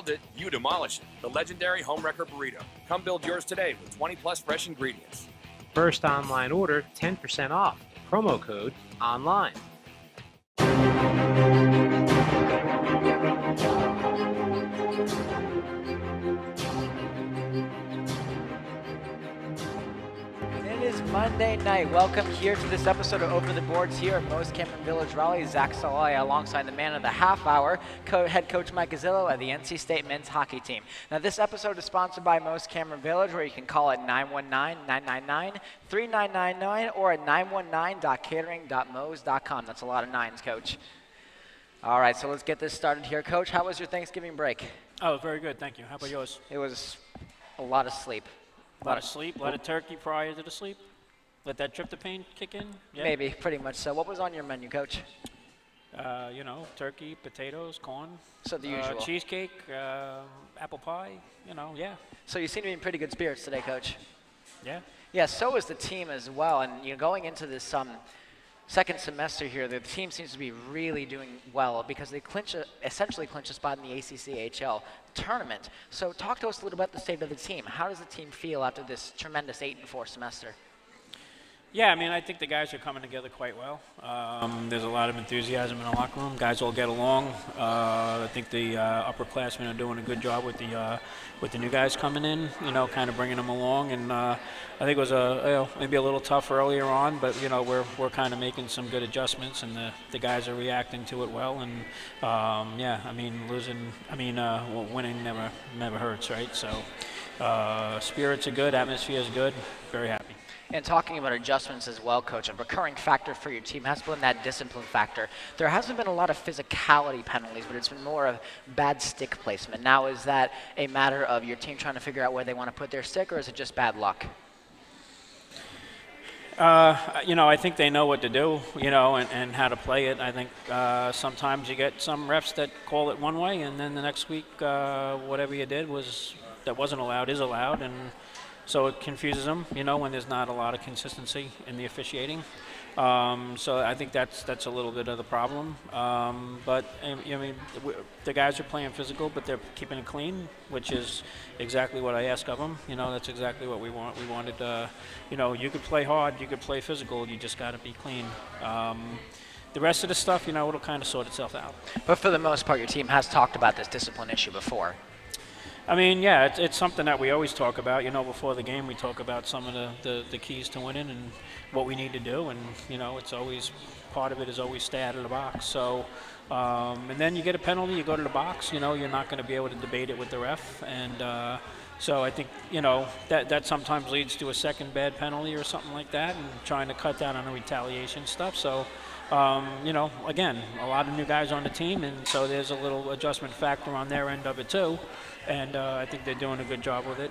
build it, you demolish it. The legendary Homewrecker Burrito. Come build yours today with 20 plus fresh ingredients. First online order 10% off. Promo code ONLINE. Night. Welcome here to this episode of Over the Boards here at Moe's Cameron Village Raleigh. Zach Salaya alongside the man of the half hour, co- head coach Mike Gazzillo of the NC State men's hockey team. Now, this episode is sponsored by Moe's Cameron Village, where you can call at 919-999-3999 or at 919.catering.moes.com. That's a lot of nines, coach. All right, so let's get this started here. Coach, how was your Thanksgiving break? Oh, very good. Thank you. How about yours? It was a lot of sleep. A lot of sleep, a lot of turkey prior to the sleep. Let that tryptophan kick in. Yeah. Maybe, pretty much so. What was on your menu, coach? Uh, you know, turkey, potatoes, corn. So the uh, usual. cheesecake, uh, apple pie. You know, yeah, So you seem to be in pretty good spirits today, coach. yeah. Yeah, so is the team as well. And you know, going into this um, second semester here, the team seems to be really doing well because they clinch a, essentially clinch a spot in the ACCHL tournament. So talk to us a little bit about the state of the team. How does the team feel after this tremendous eight and four semester? Yeah, I mean, I think the guys are coming together quite well. Um, there's a lot of enthusiasm in the locker room. Guys all get along. Uh, I think the uh, upperclassmen are doing a good job with the uh, with the new guys coming in. You know, kind of bringing them along. And uh, I think it was a you know, maybe a little tough earlier on, but you know, we're we're kind of making some good adjustments, and the, the guys are reacting to it well. And um, yeah, I mean, losing, I mean, uh, winning never never hurts, right? So uh, spirits are good, atmosphere is good. Very happy. And talking about adjustments as well, coach, a recurring factor for your team has been that discipline factor. There hasn't been a lot of physicality penalties, but it's been more of bad stick placement. Now, is that a matter of your team trying to figure out where they want to put their stick, or is it just bad luck? Uh, you know, I think they know what to do, you know, and, and how to play it. I think uh, sometimes you get some refs that call it one way, and then the next week, uh, whatever you did was that wasn't allowed is allowed, and so it confuses them, you know, when there's not a lot of consistency in the officiating. Um, so I think that's that's a little bit of the problem. Um, but I I mean, the guys are playing physical, but they're keeping it clean, which is exactly what I ask of them. You know, that's exactly what we want. We wanted, uh, you know, you could play hard, you could play physical, you just got to be clean. Um, the rest of the stuff, you know, it'll kind of sort itself out. But for the most part, your team has talked about this discipline issue before. I mean, yeah, it's, it's something that we always talk about. You know, before the game, we talk about some of the, the, the keys to winning and what we need to do. And, you know, it's always part of it is always stay out of the box. So, um, and then you get a penalty, you go to the box, you know, you're not going to be able to debate it with the ref. And uh, so I think, you know, that, that sometimes leads to a second bad penalty or something like that and trying to cut down on the retaliation stuff. So, um, you know, again, a lot of new guys on the team, and so there's a little adjustment factor on their end of it too. And uh, I think they're doing a good job with it.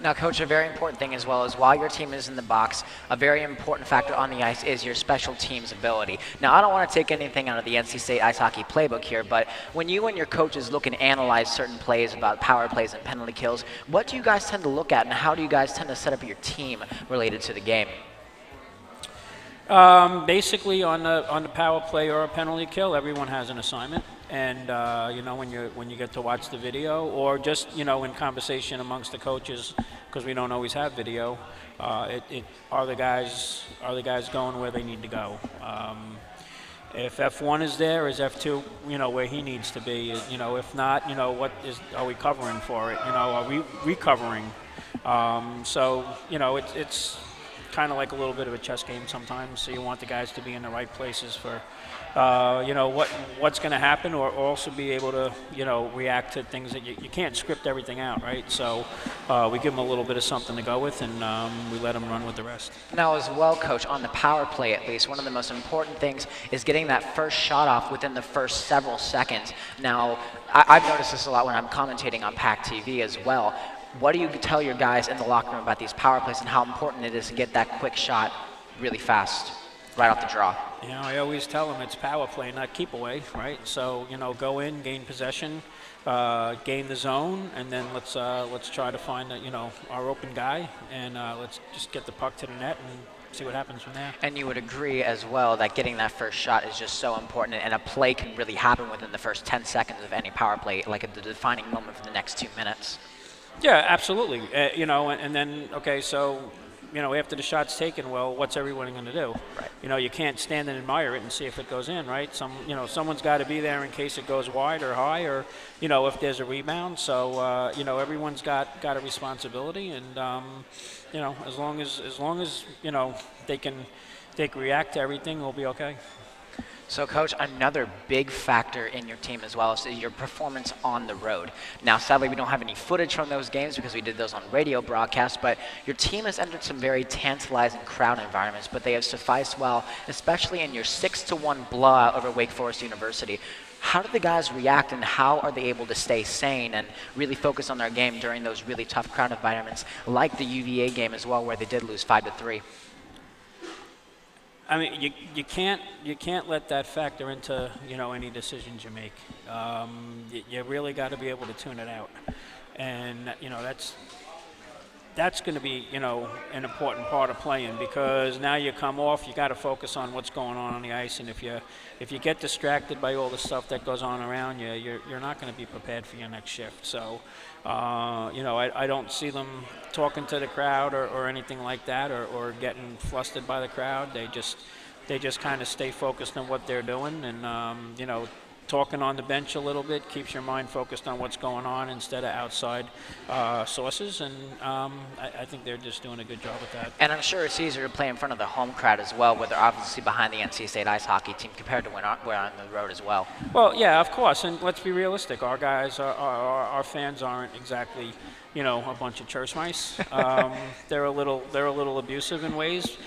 Now, coach, a very important thing as well is while your team is in the box, a very important factor on the ice is your special teams ability. Now, I don't want to take anything out of the NC State ice hockey playbook here, but when you and your coaches look and analyze certain plays about power plays and penalty kills, what do you guys tend to look at, and how do you guys tend to set up your team related to the game? Um, basically, on the on the power play or a penalty kill, everyone has an assignment, and uh, you know when you when you get to watch the video, or just you know in conversation amongst the coaches, because we don't always have video. Uh, it, it are the guys are the guys going where they need to go. Um, if F1 is there, is F2, you know, where he needs to be? You know, if not, you know, what is are we covering for it? You know, are we recovering? Um, so, you know, it's it's kind of like a little bit of a chess game sometimes. So you want the guys to be in the right places for, uh, you know, what what's going to happen, or also be able to, you know, react to things that you, you can't script everything out, right? So uh, we give them a little bit of something to go with, and um, we let them run with the rest. Now, as well, coach, on the power play at least, one of the most important things is getting that first shot off within the first several seconds. Now, I- I've noticed this a lot when I'm commentating on Pack TV as well. What do you tell your guys in the locker room about these power plays and how important it is to get that quick shot really fast, right off the draw? You know, I always tell them it's power play, not keep away, right? So you know, go in, gain possession, uh, gain the zone, and then let's uh, let's try to find a, you know our open guy, and uh, let's just get the puck to the net and see what happens from there. And you would agree as well that getting that first shot is just so important, and a play can really happen within the first 10 seconds of any power play, like at the defining moment for the next two minutes. Yeah, absolutely. Uh, you know, and, and, then okay, so you know, after the shot's taken, well, what's everyone going to do? Right. You know, you can't stand and admire it and see if it goes in, right? Some, you know, someone's got to be there in case it goes wide or high, or you know, if there's a rebound. So uh, you know, everyone's got got a responsibility, and um, you know, as long as as long as you know they can they can react to everything, we'll be okay. So, coach, another big factor in your team as well is your performance on the road. Now, sadly, we don't have any footage from those games because we did those on radio broadcasts, but your team has entered some very tantalizing crowd environments, but they have sufficed well, especially in your 6 to 1 blowout over Wake Forest University. How do the guys react and how are they able to stay sane and really focus on their game during those really tough crowd environments like the UVA game as well where they did lose 5 to 3? I mean, you, you can't you can't let that factor into you know any decisions you make. Um, you, you really got to be able to tune it out, and you know that's that's going to be you know an important part of playing because now you come off, you got to focus on what's going on on the ice, and if you if you get distracted by all the stuff that goes on around you, you're you're not going to be prepared for your next shift. So uh, you know, I, I, don't see them talking to the crowd or, or anything like that, or, or, getting flustered by the crowd. They just they just kind of stay focused on what they're doing, and um, you know, talking on the bench a little bit keeps your mind focused on what's going on instead of outside uh, sources. And um, I, I, think they're just doing a good job with that. And I'm sure it's easier to play in front of the home crowd as well, where they're obviously behind the NC State ice hockey team compared to when we're on the road as well. Well, yeah, of course. And let's be realistic. Our guys, are, our, our fans aren't exactly you know, a bunch of church mice. Um, they're a little, they're a little abusive in ways.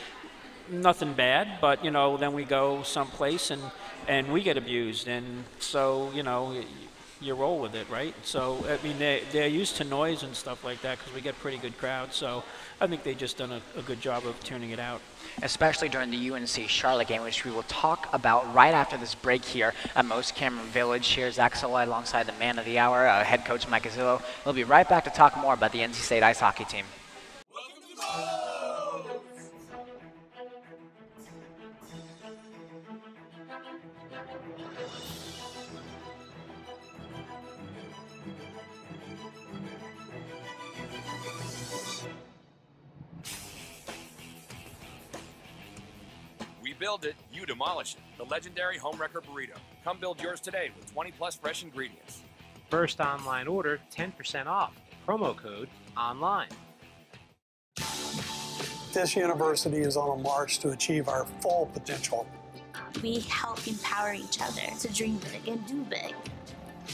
Nothing bad, but you know, then we go someplace and and we get abused, and so you know you roll with it, right? So I mean they they're used to noise and stuff like that because we get pretty good crowds. So I think they just done a, a, good job of tuning it out. Especially during the UNC Charlotte game, which we will talk about right after this break here at Moe's Cameron Village. Here's Salai alongside the man of the hour, uh, head coach Mike Gazzillo. We'll be right back to talk more about the NC State ice hockey team. Legendary Home Homewrecker Burrito. Come build yours today with 20 plus fresh ingredients. First online order, 10% off. Promo code ONLINE. This university is on a march to achieve our full potential. We help empower each other to dream big and do big.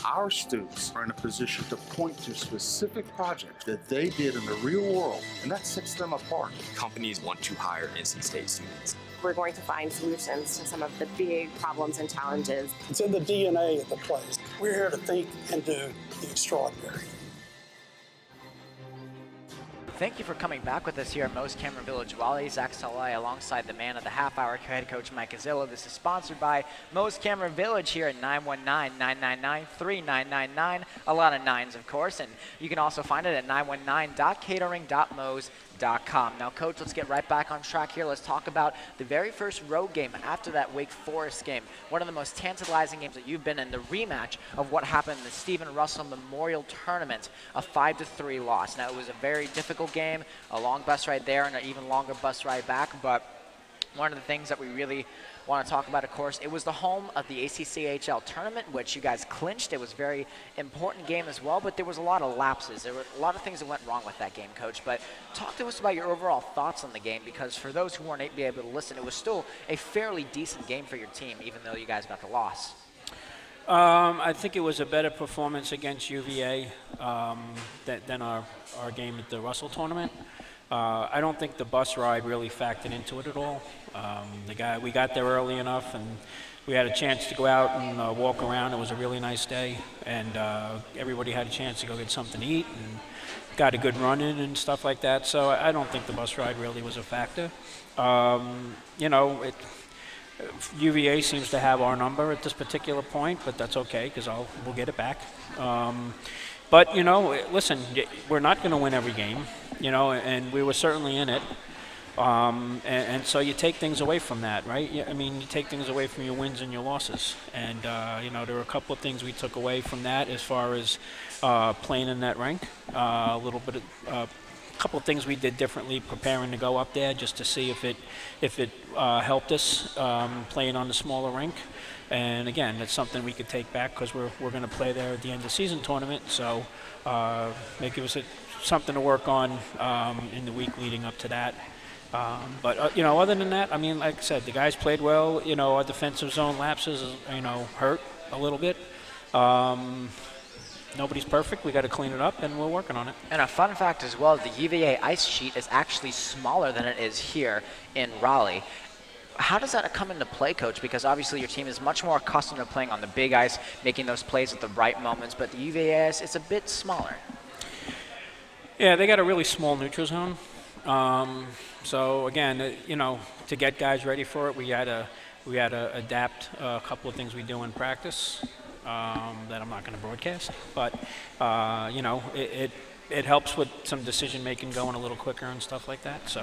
Our students are in a position to point to specific projects that they did in the real world, and that sets them apart. Companies want to hire NC State students we're going to find solutions to some of the big problems and challenges. It's in the DNA of the place. We're here to think and do the extraordinary. Thank you for coming back with us here at Moe's Cameron Village Raleigh. Zach Salai alongside the man of the half hour, head coach Mike Gazzillo. This is sponsored by Moe's Cameron Village here at 919-999-3999. A lot of nines, of course. And you can also find it at 919.catering.moes.com now, Coach, let's get right back on track here. Let's talk about the very first road game after that Wake Forest game. One of the most tantalizing games that you've been in, the rematch of what happened in the Stephen Russell Memorial Tournament, a 5 to 3 loss. Now, it was a very difficult game, a long bus ride there and an even longer bus ride back, but one of the things that we really want to talk about, of course, it was the home of the ACCHL tournament, which you guys clinched. It was a very important game as well, but there was a lot of lapses. There were a lot of things that went wrong with that game, Coach. But talk to us about your overall thoughts on the game, because for those who weren't able to listen, it was still a fairly decent game for your team, even though you guys got the loss. Um, I think it was a better performance against UVA um, than, than our, our game at the Russell tournament. Uh, I don't think the bus ride really factored into it at all. Um, the guy, we got there early enough, and we had a chance to go out and uh, walk around. It was a really nice day, and uh, everybody had a chance to go get something to eat and got a good run in and stuff like that. So I don't think the bus ride really was a factor. Um, you know, it, UVA seems to have our number at this particular point, but that's okay because we'll get it back. Um, but you know, listen, we're not going to win every game, you know, and we were certainly in it. Um, and, and, so you take things away from that, right? I mean, you take things away from your wins and your losses. And, uh, you know, there were a couple of things we took away from that as far as uh, playing in that rank. Uh, a little bit of uh, a couple of things we did differently preparing to go up there just to see if it if it uh, helped us um, playing on the smaller rink. And again, that's something we could take back because we're, we're going to play there at the end of the season tournament. So uh, it was a, something to work on um, in the week leading up to that. Um, but uh, you know, other than that, I mean, like I said, the guys played well. You know, our defensive zone lapses, you know, hurt a little bit. Um, nobody's perfect. We got to clean it up, and we're working on it. And a fun fact as well: the UVA ice sheet is actually smaller than it is here in Raleigh. How does that come into play, coach? Because obviously your team is much more accustomed to playing on the big ice, making those plays at the right moments, but the UVA ice is a bit smaller. Yeah, they got a really small neutral zone. Um, so again, uh, you know, to get guys ready for it, we had to we had to adapt a couple of things we do in practice um, that I'm not going to broadcast. But uh, you know, it, it it helps with some decision making going a little quicker and stuff like that. So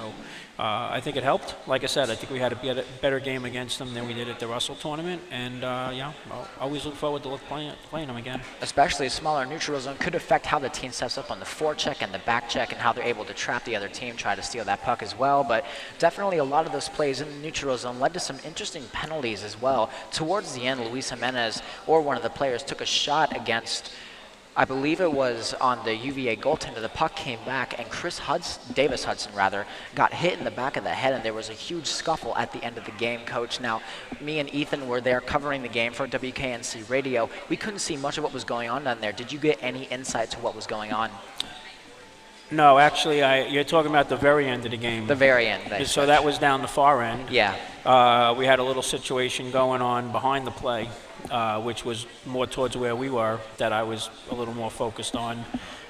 uh, I think it helped. Like I said, I think we had a better game against them than we did at the Russell tournament, and uh, yeah, I'll always look forward to look playing, playing them again. Especially a smaller neutral zone could affect how the team sets up on the forecheck and the back check, and how they're able to trap the other team, try to steal that puck as well. But definitely a lot of those plays in the neutral zone led to some interesting penalties as well. Towards the end, Luis Jimenez or one of the players took a shot against. I believe it was on the UVA goaltender. The puck came back, and Chris Hudson, Davis Hudson rather, got hit in the back of the head, and there was a huge scuffle at the end of the game, Coach. Now, me and Ethan were there covering the game for WKNC Radio. We couldn't see much of what was going on down there. Did you get any insight to what was going on? No, actually, I, you're talking about the very end of the game. The very end. So that was down the far end. Yeah. Uh, we had a little situation going on behind the play uh, which was more towards where we were, that I was a little more focused on.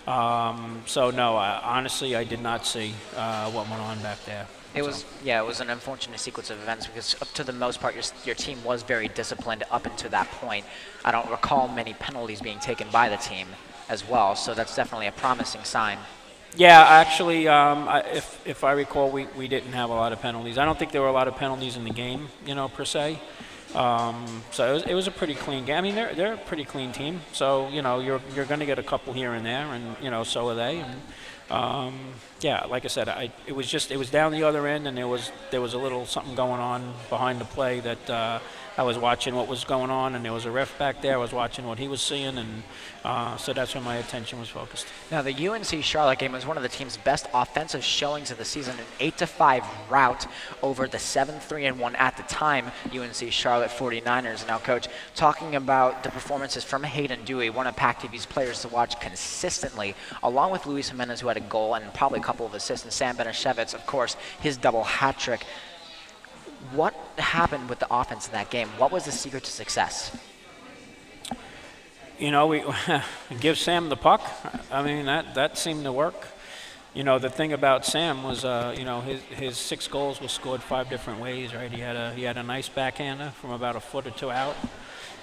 Um, so no, I, honestly, I did not see uh, what went on back there. It was yeah, it was an unfortunate sequence of events because up to the most part, your, your team was very disciplined up until that point. I don't recall many penalties being taken by the team as well, so that's definitely a promising sign. Yeah, actually, um, I, if if I recall, we, we didn't have a lot of penalties. I don't think there were a lot of penalties in the game, you know, per se. Um, so it was, it was, a pretty clean game. I mean, they're they're a pretty clean team. So you know, you're you're going to get a couple here and there, and you know, so are they. And um, yeah, like I said, I, it was just it was down the other end, and there was there was a little something going on behind the play that uh, I was watching what was going on, and there was a ref back there. I was watching what he was seeing, and uh, so that's where my attention was focused. Now, the UNC Charlotte game was one of the team's best offensive showings of the season, an 8 to 5 rout over the 7 3 and 1 at the time UNC Charlotte 49ers. Now, coach, talking about the performances from Hayden Dewey, one of Pack TV's players to watch consistently, along with Luis Jimenez, who had a goal and probably couple of assists, and Sam Benishevitz, of course, his double hat trick what happened with the offense in that game? What was the secret to success? You know, we give Sam the puck. I mean, that, that seemed to work. You know, the thing about Sam was, uh, you know, his, his six goals were scored five different ways, right? He had a he had a nice backhander from about a foot or two out.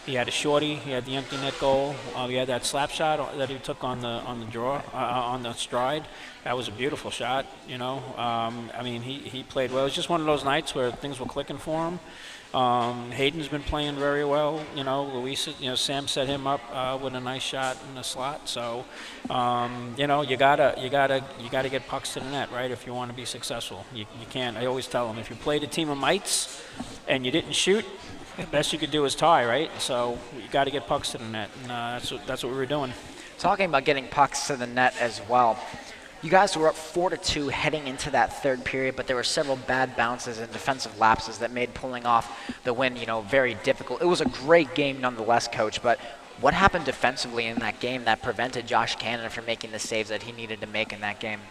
He had a shorty. He had the empty net goal. Uh, he had that slap shot that he took on the on the draw uh, on the stride. That was a beautiful shot. You know, um, I mean, he, he played well. It was just one of those nights where things were clicking for him. Um, Hayden's been playing very well. You know, Luis, you know, Sam set him up uh, with a nice shot in the slot. So, um, you know, you gotta, you gotta, you gotta get pucks to the net, right? If you want to be successful, you, you can't. I always tell them if you played a team of mites and you didn't shoot, the best you could do is tie, right? So you got to get pucks to the net, and uh, that's what that's what we were doing. Talking about getting pucks to the net as well. You guys were up four to two heading into that third period, but there were several bad bounces and defensive lapses that made pulling off the win, you know, very difficult. It was a great game nonetheless, coach. But what happened defensively in that game that prevented Josh Cannon from making the saves that he needed to make in that game?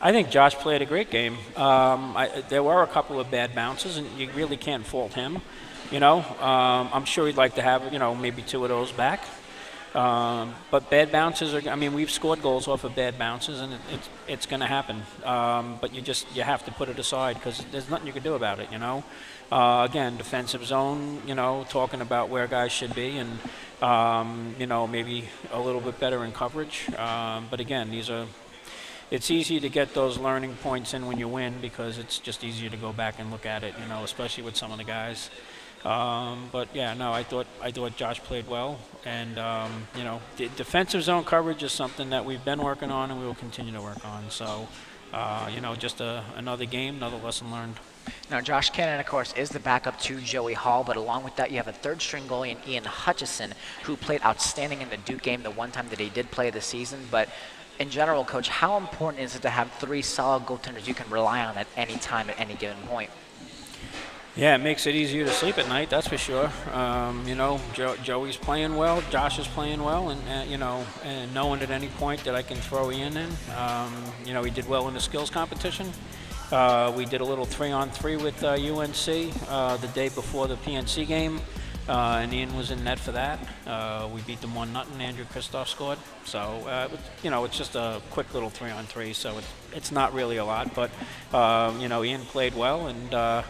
I think Josh played a great game. Um, I, there were a couple of bad bounces, and you really can't fault him. You know, um, I'm sure he'd like to have you know maybe two of those back. Um, but bad bounces are. I mean, we've scored goals off of bad bounces, and it, it's it's going to happen. Um, but you just you have to put it aside because there's nothing you can do about it. You know. Uh, again, defensive zone. You know, talking about where guys should be, and um, you know maybe a little bit better in coverage. Um, but again, these are it's easy to get those learning points in when you win because it's just easier to go back and look at it, you know, especially with some of the guys. Um, but yeah, no, I thought I thought Josh played well, and um, you know, defensive zone coverage is something that we've been working on and we will continue to work on. So, uh, you know, just a, another game, another lesson learned. Now, Josh Cannon, of course, is the backup to Joey Hall, but along with that, you have a third string goalie in Ian Hutchison, who played outstanding in the Duke game the one time that he did play this season. But in general, Coach, how important is it to have three solid goaltenders you can rely on at any time, at any given point? Yeah, it makes it easier to sleep at night. That's for sure. Um, you know, jo- Joey's playing well, Josh is playing well, and uh, you know, and knowing at any point that I can throw Ian in. Um, you know, he did well in the skills competition. Uh, we did a little three-on-three with uh, UNC uh, the day before the PNC game, uh, and Ian was in net for that. Uh, we beat them one nothing. Andrew Kristoff scored. So you know, it's just a quick little three-on-three. So it's it's not really a lot, but you know, Ian played well and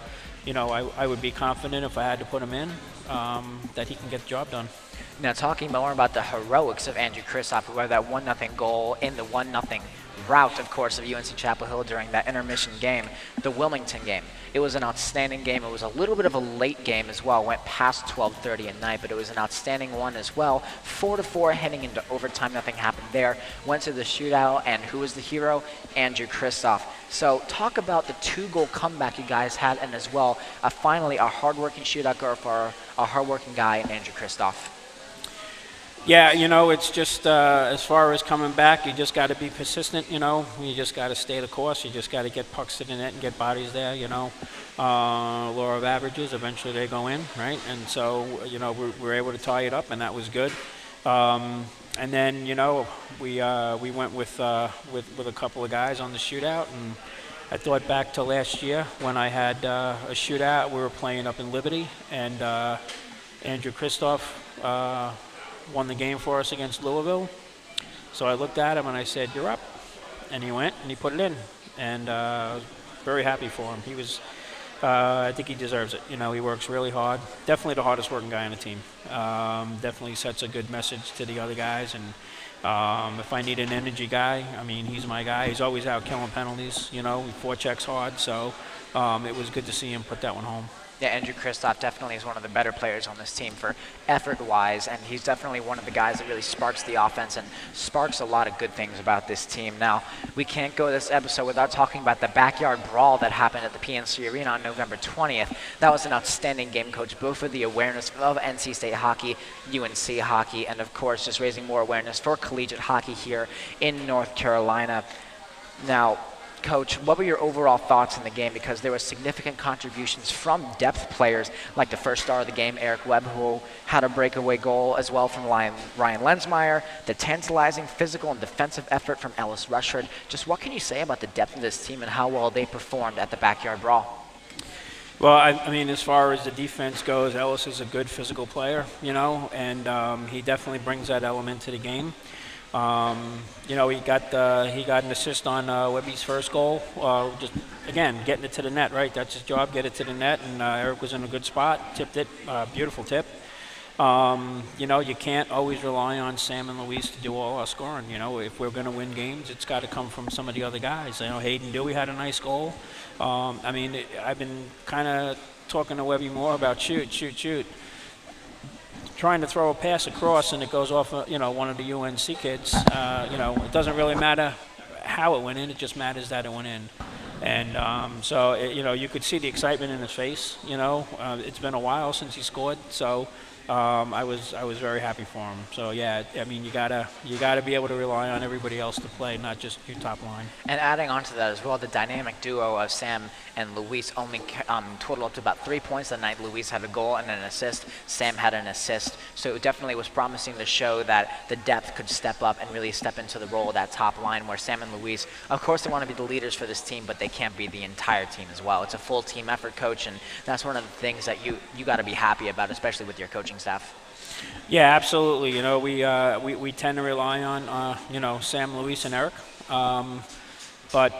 you know, I, I would be confident if I had to put him in um, that he can get the job done. Now, talking more about the heroics of Andrew Kristoff, who had that 1 nothing goal in the 1 0 rout, of course, of UNC Chapel Hill during that intermission game, the Wilmington game. It was an outstanding game. It was a little bit of a late game as well. Went past 12:30 at night, but it was an outstanding one as well. Four to four heading into overtime. Nothing happened there. Went to the shootout, and who was the hero? Andrew Kristoff. So talk about the two-goal comeback you guys had, and as well, uh, finally a hardworking shootout girl for a hardworking guy, Andrew Kristoff. Yeah, you know, it's just uh, as far as coming back, you just got to be persistent. You know, you just got to stay the course. You just got to get pucks to the net and get bodies there. You know, uh, law of averages. Eventually, they go in, right? And so, you know, we were able to tie it up, and that was good. Um, and then, you know, we uh, we went with uh, with with a couple of guys on the shootout, and I thought back to last year when I had uh, a shootout. We were playing up in Liberty, and uh, Andrew Kristoff won the game for us against Louisville. So I looked at him and I said, "You're up," and he went and he put it in, and uh, I was very happy for him. He was. Uh, I think he deserves it. You know, he works really hard. Definitely the hardest working guy on the team. Um, definitely sets a good message to the other guys. And um, if I need an energy guy, I mean, he's my guy. He's always out killing penalties. You know, he forechecks hard. So um, it was good to see him put that one home yeah, Andrew Kristoff definitely is one of the better players on this team for effort-wise, and he's definitely one of the guys that really sparks the offense and sparks a lot of good things about this team. Now, we can't go this episode without talking about the backyard brawl that happened at the PNC Arena on November 20th. That was an outstanding game, Coach, both for the awareness of NC State hockey, UNC hockey, and of course, just raising more awareness for collegiate hockey here in North Carolina. Now, Coach, what were your overall thoughts in the game? Because there were significant contributions from depth players, like the first star of the game, Eric Webb, who had a breakaway goal as well from Ryan, Ryan Lensmeyer, the tantalizing physical and defensive effort from Ellis Rushford. Just what can you say about the depth of this team and how well they performed at the backyard brawl? Well, I, I, mean, as far as the defense goes, Ellis is a good physical player, you know, and um, he definitely brings that element to the game. Um, you know, he got uh, he got an assist on uh, Webby's first goal. Uh, just again, getting it to the net, right? That's his job. Get it to the net, and uh, Eric was in a good spot. Tipped it, uh, beautiful tip. Um, you know, you can't always rely on Sam and Luis to do all our scoring. You know, if we're going to win games, it's got to come from some of the other guys. You know, Hayden Dewey had a nice goal. Um, I mean, I've been kind of talking to Webby more about shoot, shoot, shoot trying to throw a pass across and it goes off, uh, you know, one of the UNC kids, uh, you know, it doesn't really matter how it went in. It just matters that it went in. And um, so, it, you know, you could see the excitement in his face. You know, uh, it's been a while since he scored, so um, I was I was very happy for him. So yeah, I mean you gotta you gotta be able to rely on everybody else to play, not just your top line. And adding on to that as well, the dynamic duo of Sam and Luis only um, total up to about three points that night. Luis had a goal and an assist. Sam had an assist. So it definitely was promising to show that the depth could step up and really step into the role of that top line where Sam and Luis, of course, they want to be the leaders for this team, but they can't be the entire team as well. It's a full team effort, coach, and that's one of the things that you you got to be happy about, especially with your coaching staff. Yeah, absolutely. You know, we uh, we, we tend to rely on uh, you know Sam, Luis, and Eric, um, but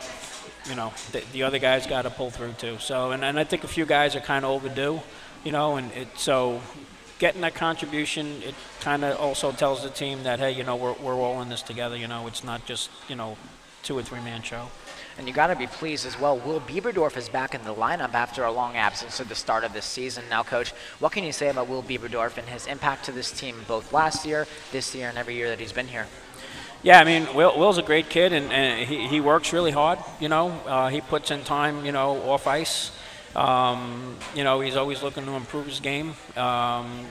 you know the, the other guys got to pull through too. So, and, and I think a few guys are kind of overdue, you know, and it so getting that contribution, it kind of also tells the team that hey, you know, we're we're all in this together. You know, it's not just you know two or three man show. And you got to be pleased as well. Will Bieberdorf is back in the lineup after a long absence at the start of this season. Now, Coach, what can you say about Will Bieberdorf and his impact to this team both last year, this year, and every year that he's been here? Yeah, I mean, Will, Will's a great kid, and, and he, he works really hard. You know, uh, he puts in time, you know, off ice. Um, you know, he's always looking to improve his game. Um,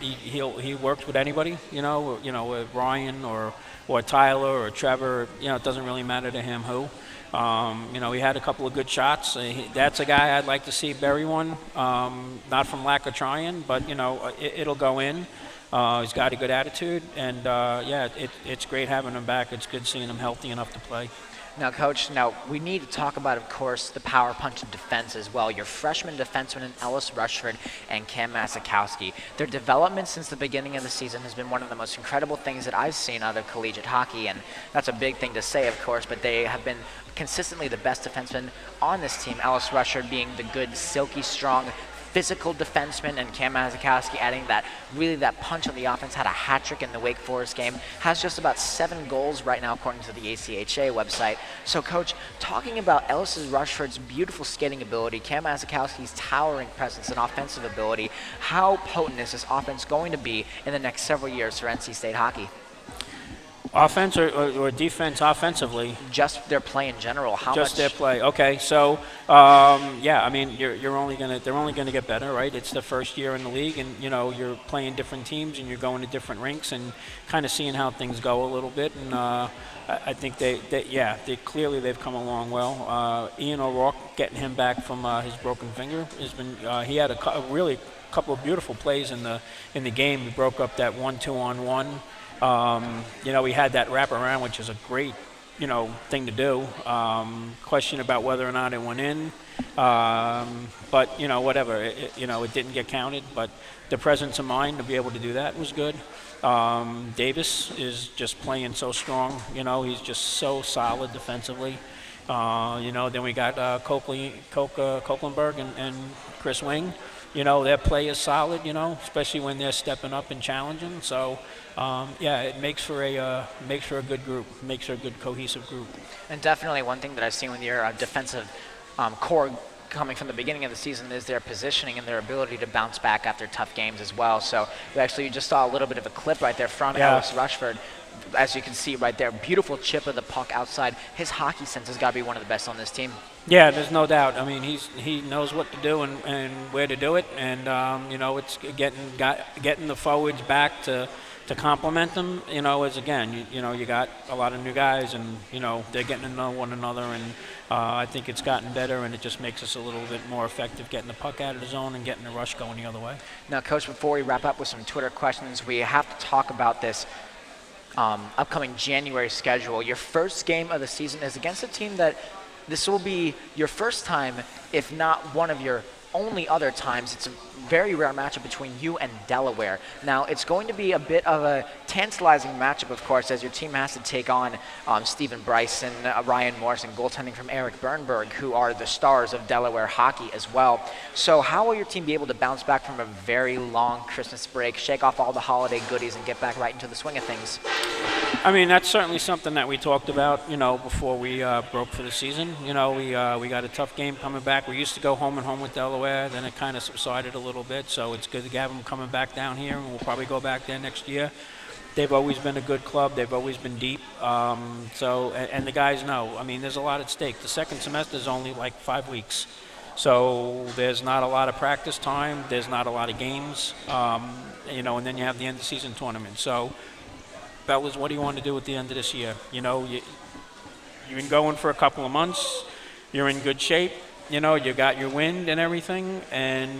he, he'll, he works with anybody, you know, you know, with Ryan or, or Tyler or Trevor. You know, it doesn't really matter to him who. Um, you know, he had a couple of good shots. Uh, that's a guy I'd like to see bury one. Um, not from lack of trying, but you know, uh, it, will go in. Uh, he's got a good attitude, and uh, yeah, it, it's great having him back. It's good seeing him healthy enough to play. Now, Coach, now we need to talk about, of course, the power punch of defense as well. Your freshman defensemen, Ellis Rushford and Cam Masakowski. Their development since the beginning of the season has been one of the most incredible things that I've seen out of collegiate hockey, and that's a big thing to say, of course, but they have been consistently the best defenseman on this team. Ellis Rushford being the good, silky, strong physical defenseman, and Cam Mazikowski adding that really that punch on the offense. Had a hat trick in the Wake Forest game. Has just about seven goals right now, according to the ACHA website. So, Coach, talking about Ellis Rushford's beautiful skating ability, Cam Mazikowski's towering presence and offensive ability, how potent is this offense going to be in the next several years for NC State hockey? Offense or, or, or, defense offensively? Just their play in general. How Just much? their play. Okay, so um, yeah, I mean, you're, you're only gonna they're only gonna get better, right? It's the first year in the league, and you know you're playing different teams and you're going to different rinks and kind of seeing how things go a little bit. And uh, I, I, think they, they, yeah, they clearly they've come along well. Uh, Ian O'Rourke getting him back from uh, his broken finger has been. Uh, he had a, a really couple of beautiful plays in the in the game. He broke up that one two on one. Um, you know, we had that wraparound, which is a great, you know, thing to do. Um, question about whether or not it went in, um, but you know, whatever. It, it, you know, it didn't get counted, but the presence of mind to be able to do that was good. Um, Davis is just playing so strong. You know, he's just so solid defensively. Uh, you know, then we got uh, Copley, Coca, Copelandberg and, and Chris Wing you know, their play is solid, you know, especially when they're stepping up and challenging. So, um, yeah, it makes for a uh, makes for a good group, makes for a good cohesive group. And definitely one thing that I've seen with your uh, defensive um, core coming from the beginning of the season is their positioning and their ability to bounce back after tough games as well. So we actually just saw a little bit of a clip right there from yeah. Ellis Rushford. As you can see right there, beautiful chip of the puck outside. His hockey sense has got to be one of the best on this team. Yeah, there's no doubt. I mean, he's he knows what to do and, and where to do it, and um, you know, it's getting got, getting the forwards back to to complement them. You know, is again, you, you know, you got a lot of new guys, and you know, they're getting to know one another, and uh, I think it's gotten better, and it just makes us a little bit more effective getting the puck out of the zone and getting the rush going the other way. Now, coach, before we wrap up with some Twitter questions, we have to talk about this. Um, upcoming January schedule. Your first game of the season is against a team that this will be your first time, if not one of your only other times. It's a very rare matchup between you and Delaware. Now, it's going to be a bit of a tantalizing matchup, of course, as your team has to take on um, Stephen Bryson, uh, Ryan Morrison, goaltending from Eric Bernberg, who are the stars of Delaware hockey as well. So, how will your team be able to bounce back from a very long Christmas break, shake off all the holiday goodies, and get back right into the swing of things? I mean, that's certainly something that we talked about, you know, before we uh, broke for the season. You know, we uh, we got a tough game coming back. We used to go home and home with Delaware, then it kind of subsided a little bit. So it's good to have them coming back down here, and we'll probably go back there next year. They've always been a good club. They've always been deep. Um, so, and, and the guys know. I mean, there's a lot at stake. The second semester is only like five weeks. So there's not a lot of practice time. There's not a lot of games. Um, you know, and then you have the end of season tournament. So fellas, what do you want to do at the end of this year? You know, you, you've been going for a couple of months. You're in good shape. You know, you got your wind and everything, and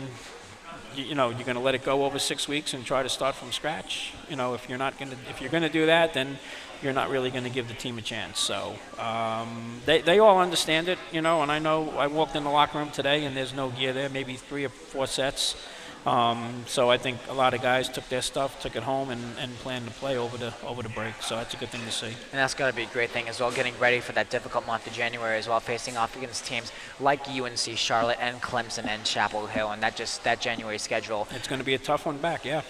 you, you know you're going to let it go over six weeks and try to start from scratch. You know, if you're not going to, if you're going to do that, then you're not really going to give the team a chance. So um, they, they all understand it, you know. And I know I walked in the locker room today, and there's no gear there, maybe three or four sets. Um, so I think a lot of guys took their stuff, took it home, and, and planned to play over the over the break. So that's a good thing to see. And that's got to be a great thing as well, getting ready for that difficult month of January as well, facing off against teams like UNC Charlotte and Clemson and Chapel Hill, and that just that January schedule. It's going to be a tough one back, yeah.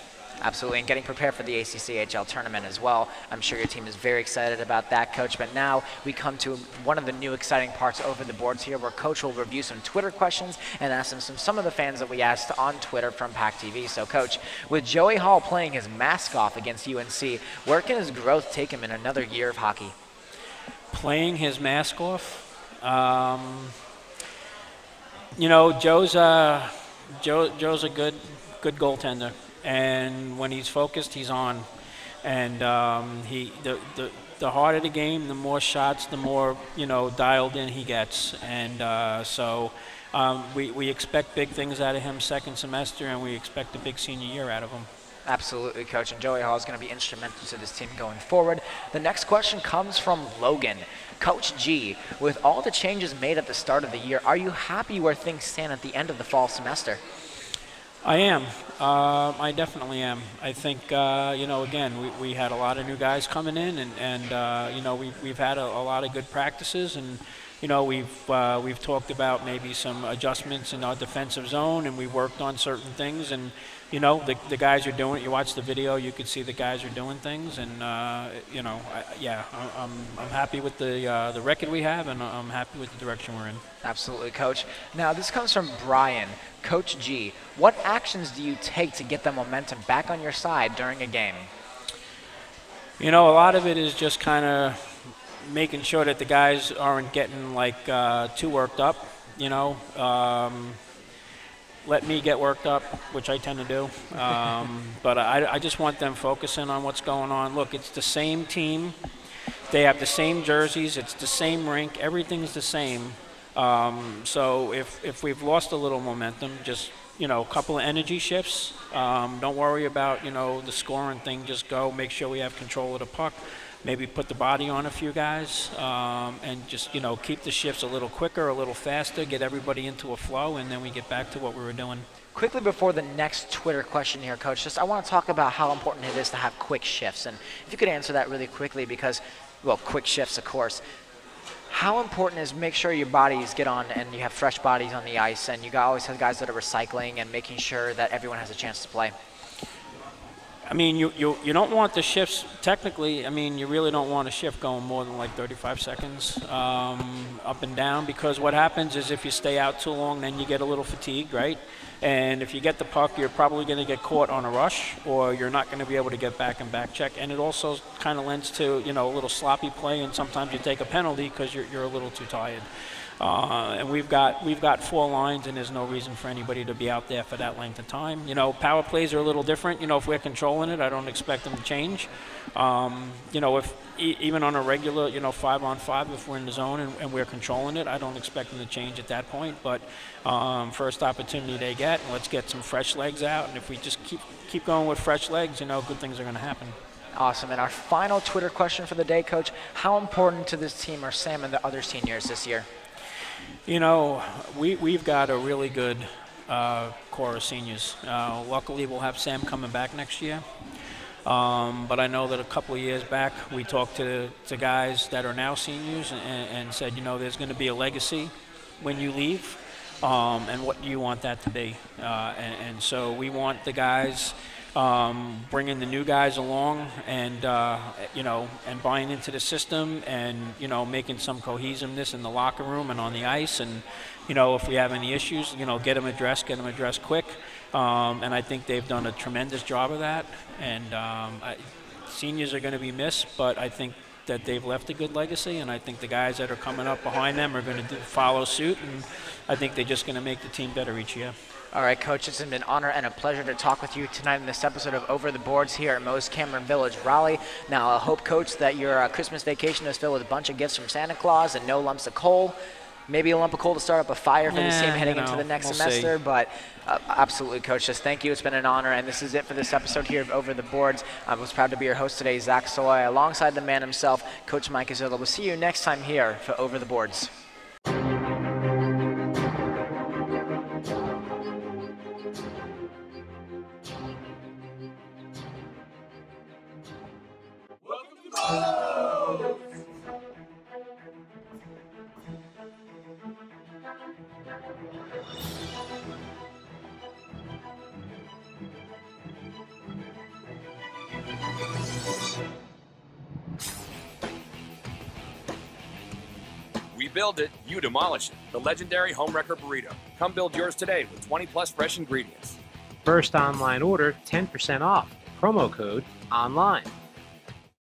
Absolutely, and getting prepared for the ACCHL tournament as well. I'm sure your team is very excited about that, Coach. But now we come to one of the new exciting parts over the boards here, where Coach will review some Twitter questions and ask them some some of the fans that we asked on Twitter from Pack TV. So, Coach, with Joey Hall playing his mask off against UNC, where can his growth take him in another year of hockey? Playing his mask off. Um, you know, Joe's a Joe, Joe's a good good goaltender, and when he's focused, he's on. And um, he the, the the harder the game, the more shots, the more you know dialed in he gets. And uh, so um, we we expect big things out of him second semester, and we expect a big senior year out of him. Absolutely, Coach. And Joey Hall is going to be instrumental to this team going forward. The next question comes from Logan. Coach G, with all the changes made at the start of the year, are you happy where things stand at the end of the fall semester? I am. Uh, I definitely am. I think, uh, you know, again, we, we had a lot of new guys coming in, and, and uh, you know, we've, we've had a, a, lot of good practices, and, you know, we've, uh, we've talked about maybe some adjustments in our defensive zone, and we worked on certain things, and, you know, the, the guys are doing it. You watch the video, you could see the guys are doing things, and uh, you know, I, yeah, I'm, I'm happy with the uh, the record we have, and I'm happy with the direction we're in. Absolutely, Coach. Now this comes from Brian, Coach G. What actions do you take to get the momentum back on your side during a game? You know, a lot of it is just kind of making sure that the guys aren't getting like uh, too worked up. You know. Um, let me get worked up, which I tend to do. Um, but I, I just want them focusing on what's going on. Look, it's the same team. They have the same jerseys. It's the same rink. Everything's the same. Um, so if, if we've lost a little momentum, just you know, a couple of energy shifts. Um, don't worry about you know the scoring thing. Just go. Make sure we have control of the puck maybe put the body on a few guys um, and just you know keep the shifts a little quicker, a little faster, get everybody into a flow, and then we get back to what we were doing. Quickly before the next Twitter question here, Coach, just I want to talk about how important it is to have quick shifts, and if you could answer that really quickly, because well, quick shifts, of course. How important is make sure your bodies get on and you have fresh bodies on the ice, and you always have guys that are recycling and making sure that everyone has a chance to play. I mean, you, you, you don't want the shifts, technically, I mean, you really don't want a shift going more than like 35 seconds um, up and down because what happens is if you stay out too long, then you get a little fatigued, right? And if you get the puck, you're probably going to get caught on a rush or you're not going to be able to get back and back check. And it also kind of lends to, you know, a little sloppy play and sometimes you take a penalty because you're, you're a little too tired. Uh, and we've got we've got four lines, and there's no reason for anybody to be out there for that length of time. You know, power plays are a little different. You know, if we're controlling it, I don't expect them to change. Um, you know, if e- even on a regular, you know, five on five, if we're in the zone and, and, we're controlling it, I don't expect them to change at that point. But um, first opportunity they get, let's get some fresh legs out. And if we just keep keep going with fresh legs, you know, good things are going to happen. Awesome. And our final Twitter question for the day, Coach: How important to this team are Sam and the other seniors this year? You know, we, we've got a really good uh, core of seniors. Uh, luckily, we'll have Sam coming back next year. Um, but I know that a couple of years back, we talked to, to guys that are now seniors and, and said, you know, there's going to be a legacy when you leave. Um, and what do you want that to be? Uh, and, and, so we want the guys um, bringing the new guys along and uh, you know and buying into the system and you know making some cohesiveness in the locker room and on the ice. And you know if we have any issues you know get them addressed get them addressed quick. Um, and I think they've done a tremendous job of that. And um, I, seniors are going to be missed but I think that they've left a good legacy. And I think the guys that are coming up behind them are going to follow suit. And I think they're just going to make the team better each year. All right, Coach, it's been an honor and a pleasure to talk with you tonight in this episode of Over the Boards here at Moe's Cameron Village, Raleigh. Now, I hope, Coach, that your uh, Christmas vacation is filled with a bunch of gifts from Santa Claus and no lumps of coal. Maybe a lump of coal to start up a fire for yeah, the team heading you know, into the next we'll semester. See. But uh, absolutely, Coach, just thank you. It's been an honor. And this is it for this episode here of Over the Boards. I was proud to be your host today, Zach Soy, alongside the man himself, Coach Mike Gazzillo. We'll see you next time here for Over the Boards. The legendary home Homewrecker Burrito. Come build yours today with 20 plus fresh ingredients. First online order 10% off. Promo code online.